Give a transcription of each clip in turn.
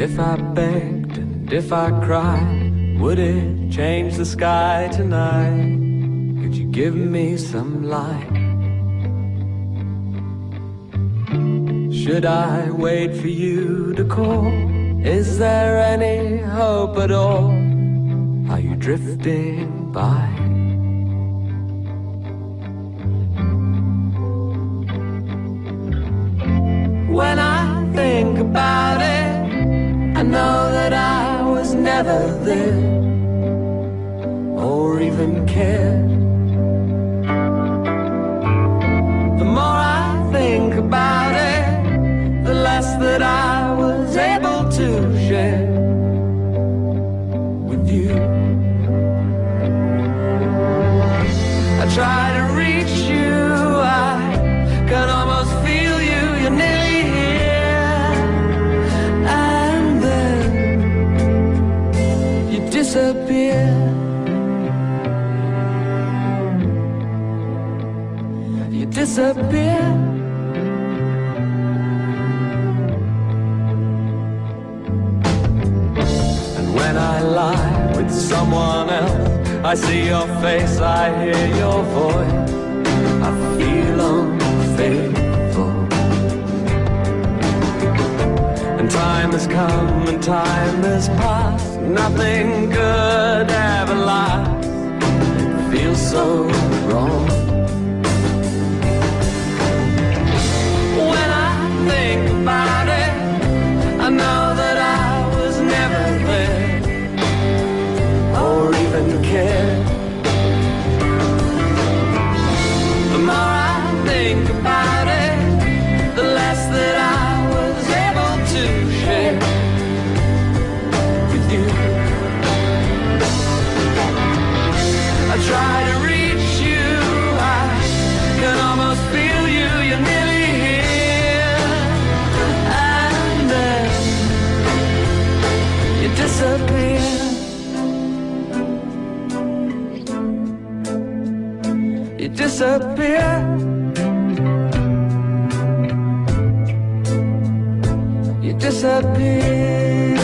If I begged and if I cried, would it change the sky tonight? Could you give me some light? Should I wait for you to call? Is there any hope at all? Are you drifting by? When I think about never there or even cared. The more I think about it, the less that I was able to share with you. I try to reach disappear. And when I lie with someone else, I see your face, I hear your voice, I feel unfaithful. And time has come and time has passed, nothing good disappear. You disappear. You disappear.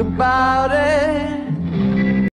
about it.